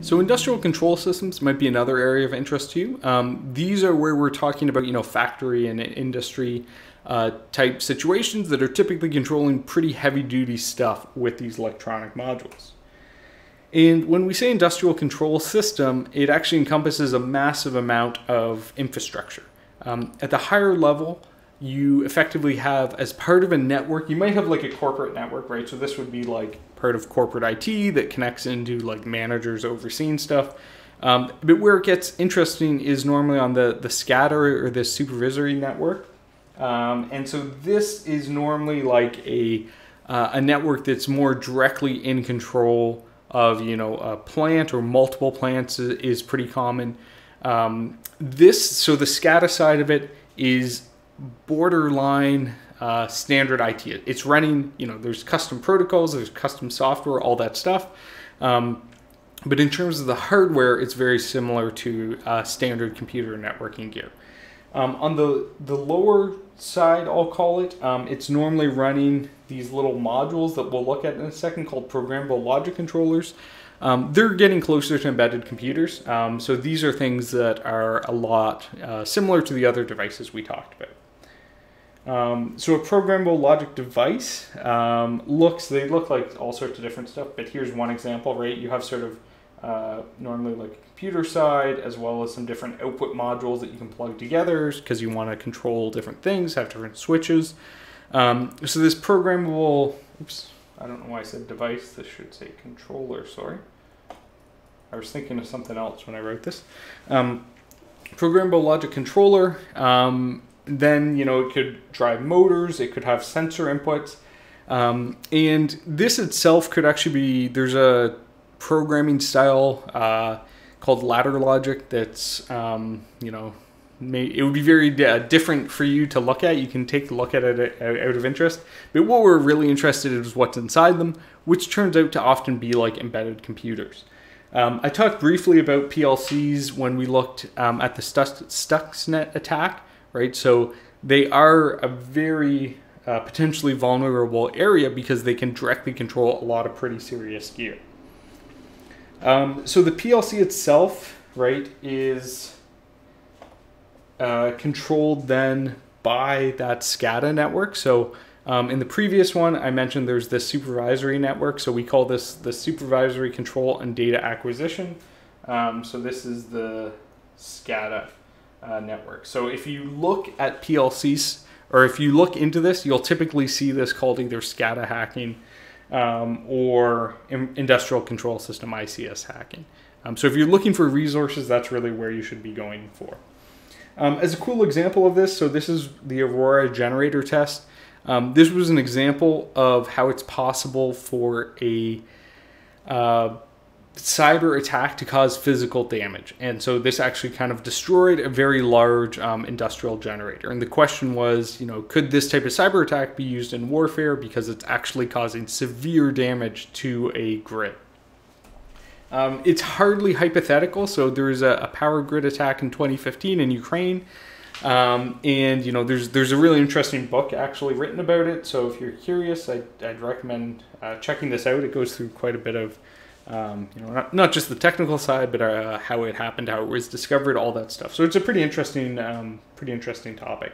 So industrial control systems might be another area of interest to you. Um, these are where we're talking about, you know, factory and industry uh, type situations that are typically controlling pretty heavy duty stuff with these electronic modules. And when we say industrial control system, it actually encompasses a massive amount of infrastructure. Um, at the higher level, you effectively have as part of a network, you might have like a corporate network, right? So this would be like part of corporate IT that connects into like managers overseeing stuff. Um, but where it gets interesting is normally on the, the SCADA or the supervisory network. Um, and so this is normally like a, uh, a network that's more directly in control of, you know, a plant or multiple plants is, is pretty common. Um, this, so the SCADA side of it is borderline uh, standard IT. It's running, you know, there's custom protocols, there's custom software, all that stuff. Um, but in terms of the hardware, it's very similar to uh, standard computer networking gear. Um, on the, the lower side, I'll call it, um, it's normally running these little modules that we'll look at in a second called programmable logic controllers. Um, they're getting closer to embedded computers. Um, so these are things that are a lot uh, similar to the other devices we talked about. Um, so a programmable logic device um, looks, they look like all sorts of different stuff, but here's one example, right? You have sort of uh, normally like a computer side as well as some different output modules that you can plug together because you want to control different things, have different switches. Um, so this programmable, oops, I don't know why I said device, this should say controller, sorry. I was thinking of something else when I wrote this. Um, programmable logic controller um, then you know it could drive motors it could have sensor inputs um, and this itself could actually be there's a programming style uh, called ladder logic that's um, you know may, it would be very uh, different for you to look at. You can take a look at it out of interest. But what we're really interested in is what's inside them which turns out to often be like embedded computers. Um, I talked briefly about PLCs when we looked um, at the Stuxnet attack right? So they are a very uh, potentially vulnerable area because they can directly control a lot of pretty serious gear. Um, so the PLC itself, right, is uh, controlled then by that SCADA network. So um, in the previous one, I mentioned there's this supervisory network. So we call this the supervisory control and data acquisition. Um, so this is the SCADA uh, network. So if you look at PLCs, or if you look into this, you'll typically see this called either SCADA hacking um, or industrial control system ICS hacking. Um, so if you're looking for resources, that's really where you should be going for. Um, as a cool example of this, so this is the Aurora generator test. Um, this was an example of how it's possible for a uh, cyber attack to cause physical damage. And so this actually kind of destroyed a very large um, industrial generator. And the question was, you know, could this type of cyber attack be used in warfare because it's actually causing severe damage to a grid? Um, it's hardly hypothetical. So there was a, a, power grid attack in 2015 in Ukraine. Um, and you know, there's there's a really interesting book actually written about it. So if you're curious, I'd, I'd recommend uh, checking this out. It goes through quite a bit of um, you know, not, not just the technical side, but uh, how it happened, how it was discovered, all that stuff. So it's a pretty interesting, um, pretty interesting topic.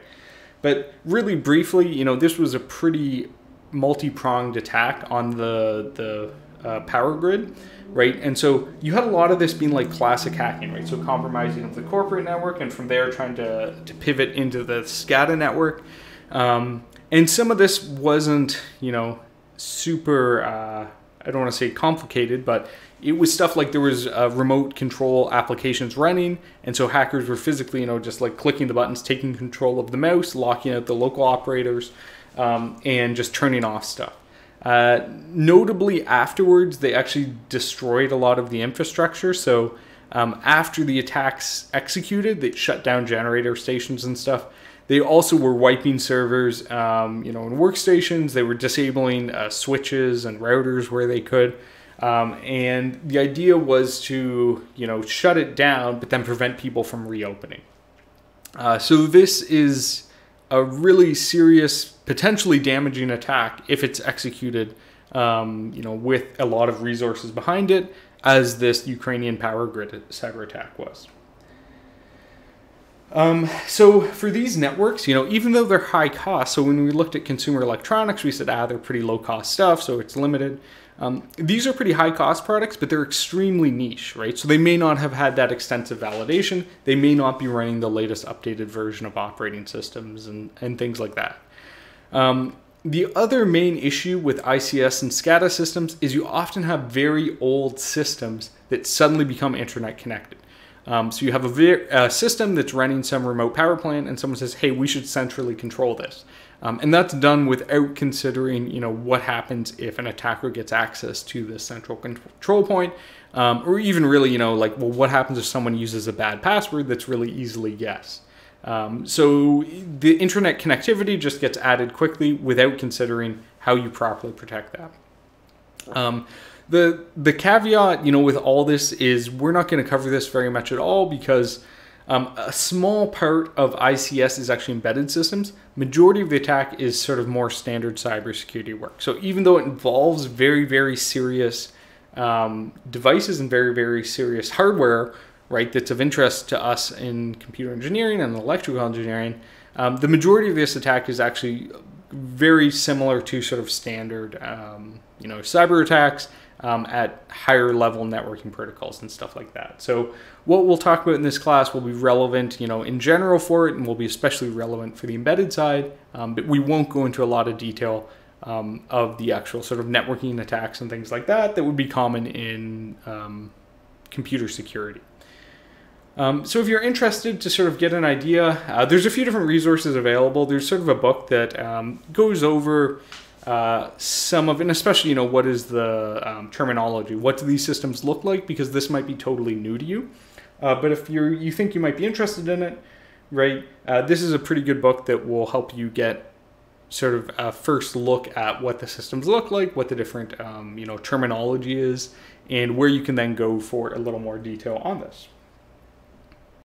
But really briefly, you know, this was a pretty multi-pronged attack on the the uh, power grid, right? And so you had a lot of this being like classic hacking, right? So compromising of the corporate network, and from there trying to to pivot into the SCADA network. Um, and some of this wasn't, you know, super. Uh, I don't want to say complicated, but it was stuff like there was uh, remote control applications running, and so hackers were physically, you know, just like clicking the buttons, taking control of the mouse, locking out the local operators, um, and just turning off stuff. Uh, notably, afterwards, they actually destroyed a lot of the infrastructure. So um, after the attacks executed, they shut down generator stations and stuff. They also were wiping servers, um, you know, in workstations. They were disabling uh, switches and routers where they could. Um, and the idea was to, you know, shut it down, but then prevent people from reopening. Uh, so this is a really serious, potentially damaging attack if it's executed, um, you know, with a lot of resources behind it. as this Ukrainian power grid cyber attack was. Um, so for these networks, you know, even though they're high cost, so when we looked at consumer electronics, we said, ah, they're pretty low cost stuff, so it's limited. Um, these are pretty high cost products, but they're extremely niche, right? So they may not have had that extensive validation. They may not be running the latest updated version of operating systems and, and things like that. Um, the other main issue with ICS and SCADA systems is you often have very old systems that suddenly become internet connected. Um, so you have a, a, system that's running some remote power plant, and someone says, "Hey, we should centrally control this," um, and that's done without considering, you know, what happens if an attacker gets access to this central control point, um, or even really, you know, like, well, what happens if someone uses a bad password that's really easily guessed? Um, so the internet connectivity just gets added quickly without considering how you properly protect that. Um, the the caveat, you know, with all this is we're not going to cover this very much at all because um, a small part of ICS is actually embedded systems. Majority of the attack is sort of more standard cybersecurity work. So even though it involves very very serious um, devices and very very serious hardware, right, that's of interest to us in computer engineering and electrical engineering, um, the majority of this attack is actually very similar to sort of standard, um, you know, cyber attacks um, at higher level networking protocols and stuff like that. So what we'll talk about in this class will be relevant, you know, in general for it, and will be especially relevant for the embedded side. Um, but we won't go into a lot of detail um, of the actual sort of networking attacks and things like that that would be common in um, computer security. Um, so if you're interested to sort of get an idea, uh, there's a few different resources available. There's sort of a book that um, goes over uh, some of, and especially, you know, what is the um, terminology? What do these systems look like? Because this might be totally new to you. Uh, but if you you think you might be interested in it, right, uh, this is a pretty good book that will help you get sort of a first look at what the systems look like, what the different, um, you know, terminology is, and where you can then go for a little more detail on this.